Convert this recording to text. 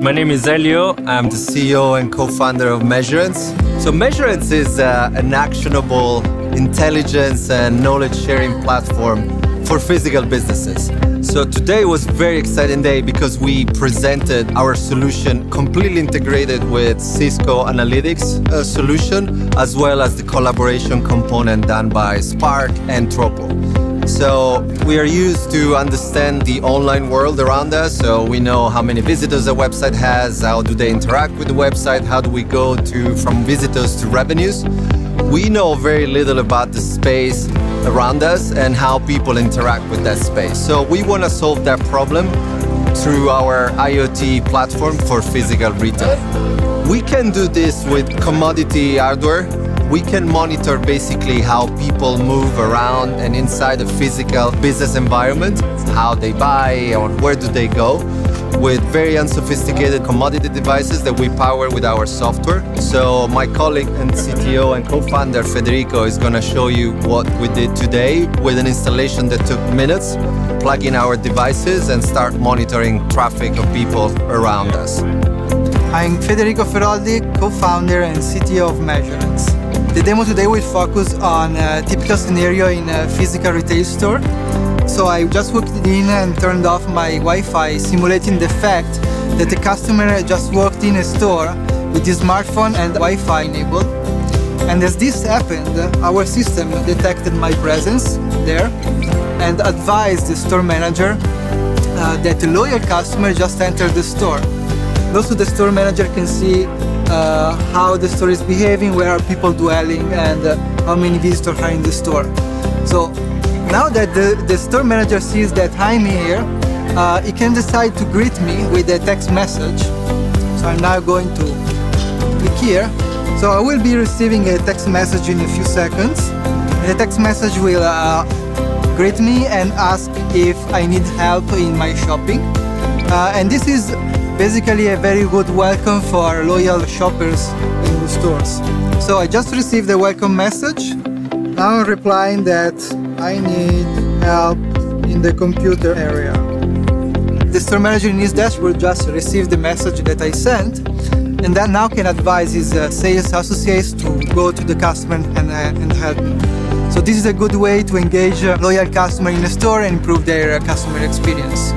My name is Elio. I'm the CEO and co-founder of Measurence. So Measurence is uh, an actionable intelligence and knowledge sharing platform for physical businesses. So today was a very exciting day because we presented our solution completely integrated with Cisco Analytics uh, solution as well as the collaboration component done by Spark and Tropo. So we are used to understand the online world around us. So we know how many visitors a website has, how do they interact with the website, how do we go to from visitors to revenues. We know very little about the space around us and how people interact with that space. So we want to solve that problem through our IoT platform for physical retail. We can do this with commodity hardware we can monitor basically how people move around and inside a physical business environment, how they buy or where do they go with very unsophisticated commodity devices that we power with our software. So my colleague and CTO and co-founder Federico is going to show you what we did today with an installation that took minutes, plug in our devices and start monitoring traffic of people around us. I'm Federico Feroldi, co-founder and CTO of Measurence. The demo today will focus on a typical scenario in a physical retail store. So I just walked in and turned off my Wi-Fi, simulating the fact that the customer just walked in a store with his smartphone and Wi-Fi enabled. And as this happened, our system detected my presence there and advised the store manager uh, that a loyal customer just entered the store. Also, the store manager can see uh, how the store is behaving, where are people dwelling, and uh, how many visitors are in the store. So now that the, the store manager sees that I'm here, uh, he can decide to greet me with a text message. So I'm now going to click here. So I will be receiving a text message in a few seconds. The text message will uh, greet me and ask if I need help in my shopping. Uh, and this is basically a very good welcome for loyal shoppers in the stores. So I just received a welcome message. Now I'm replying that I need help in the computer area. The store manager in his dashboard just received the message that I sent and then now can advise his uh, sales associates to go to the customer and, uh, and help me. So this is a good way to engage a loyal customer in a store and improve their uh, customer experience.